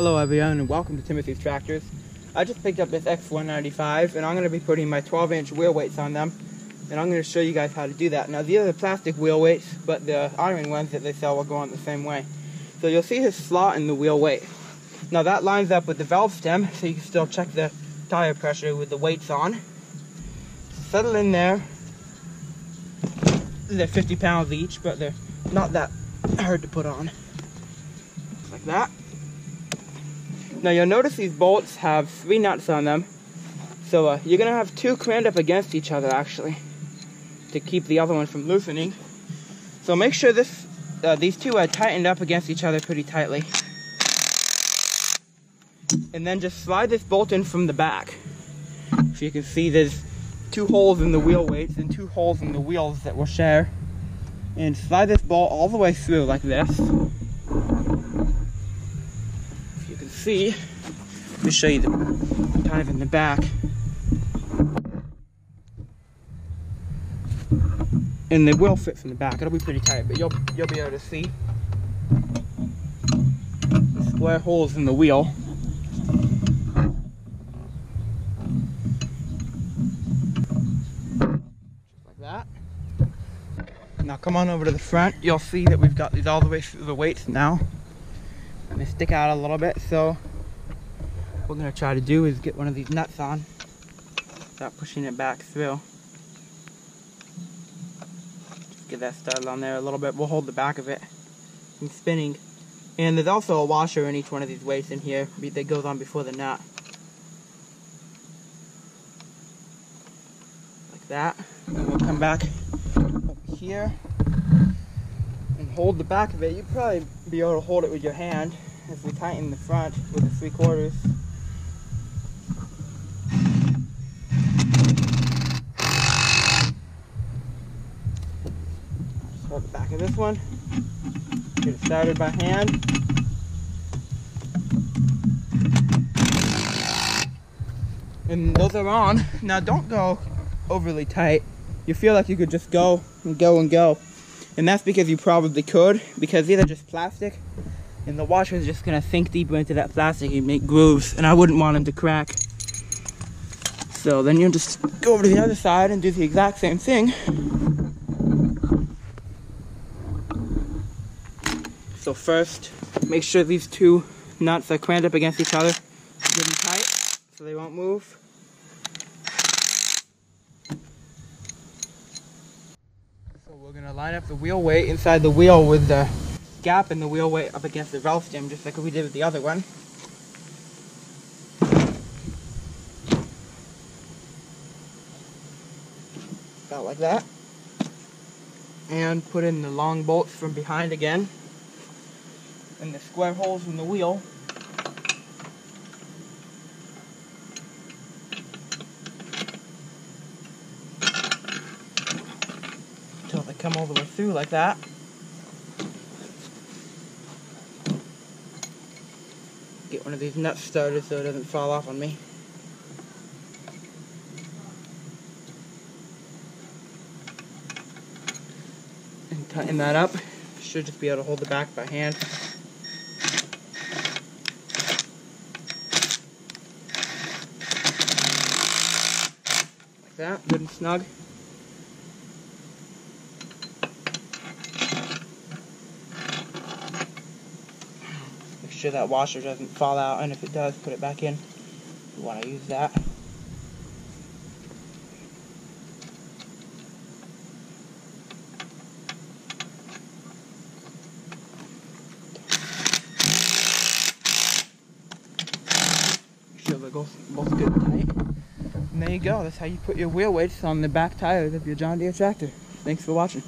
Hello everyone and welcome to Timothy's Tractors. I just picked up this X195 and I'm going to be putting my 12 inch wheel weights on them and I'm going to show you guys how to do that. Now these are the plastic wheel weights but the iron ones that they sell will go on the same way. So you'll see his slot in the wheel weight. Now that lines up with the valve stem so you can still check the tire pressure with the weights on. Settle in there. They're 50 pounds each but they're not that hard to put on. Like that. Now you'll notice these bolts have three nuts on them. So uh, you're going to have two crammed up against each other actually to keep the other one from loosening. So make sure this uh, these two are tightened up against each other pretty tightly. And then just slide this bolt in from the back. So you can see there's two holes in the wheel weights and two holes in the wheels that will share. And slide this bolt all the way through like this see, let me show you the kind of in the back. And they will fit from the back. It'll be pretty tight, but you'll you'll be able to see the square holes in the wheel. Just like that. Now come on over to the front. You'll see that we've got these all the way through the weights now they stick out a little bit. So what we're going to try to do is get one of these nuts on. Start pushing it back through. Just get that started on there a little bit. We'll hold the back of it from spinning. And there's also a washer in each one of these weights in here that goes on before the nut. Like that. And we'll come back up here and hold the back of it, you'd probably be able to hold it with your hand if we tighten the front with the three quarters. The back of this one. Get it started by hand. And those are on. Now don't go overly tight. You feel like you could just go and go and go. And that's because you probably could, because these are just plastic, and the washer is just gonna sink deeper into that plastic and make grooves, and I wouldn't want them to crack. So then you just go over to the other side and do the exact same thing. So first, make sure these two nuts are crammed up against each other. Get them tight so they won't move. We're gonna line up the wheel weight inside the wheel with the gap in the wheel weight up against the valve stem, just like we did with the other one. About like that. And put in the long bolts from behind again. And the square holes in the wheel. Come all the way through like that. Get one of these nuts started so it doesn't fall off on me. And tighten that up. Should just be able to hold the back by hand. Like that, good and snug. Sure that washer doesn't fall out and if it does put it back in. You want to use that? Make sure they're both good and tight. And there you go. That's how you put your wheel weights on the back tires of your John Deere tractor. Thanks for watching